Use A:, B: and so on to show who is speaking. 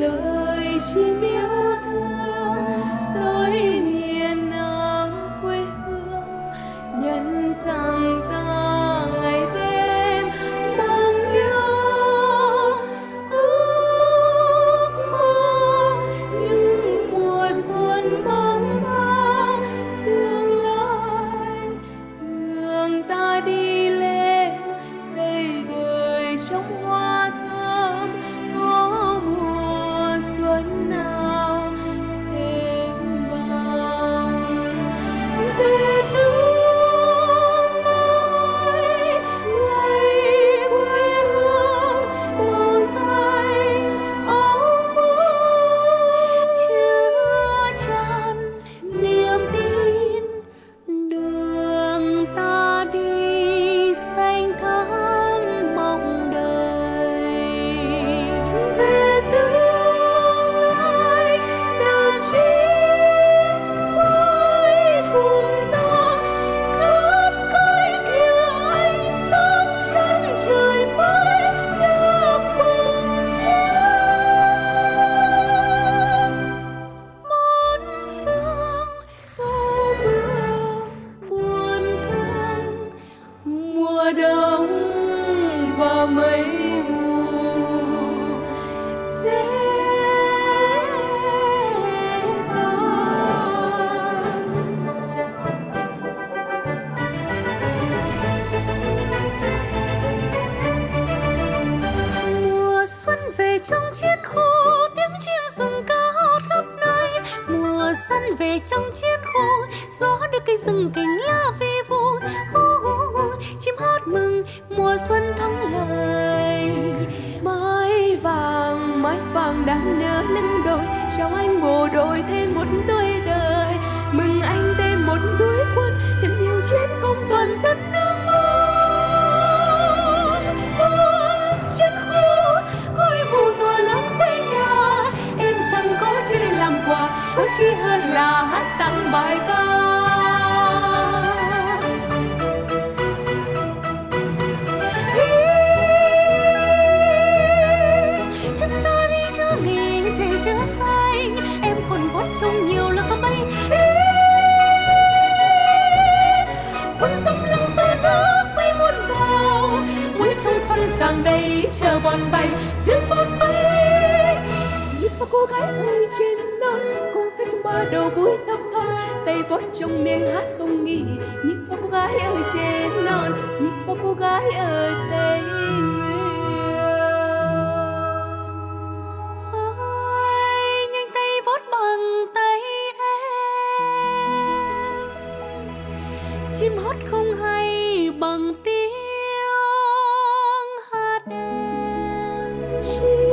A: lời chim yêu thương về trong chiến khu, gió đưa cây rừng cành lá về vu chim hót mừng mùa xuân thắng lợi. Mái vàng mái vàng đang nở lưng đồi trong anh bộ đội thêm
B: chữa xanh em còn gót trong nhiều lá bay.
A: Con sông lăng ra nước bay muôn vào, mũi trong sẵn sàng đây chờ bọn bay. Giữa bọn bay. Nhìn vào cô gái ơi trên non cô gái sông ba đầu búi tóc thon. Tay vót trong miệng hát không nghỉ. Nhìn vào cô gái ở trên non nhìn vào cô gái ở chim hót không hay bằng tiếng hát em. Chi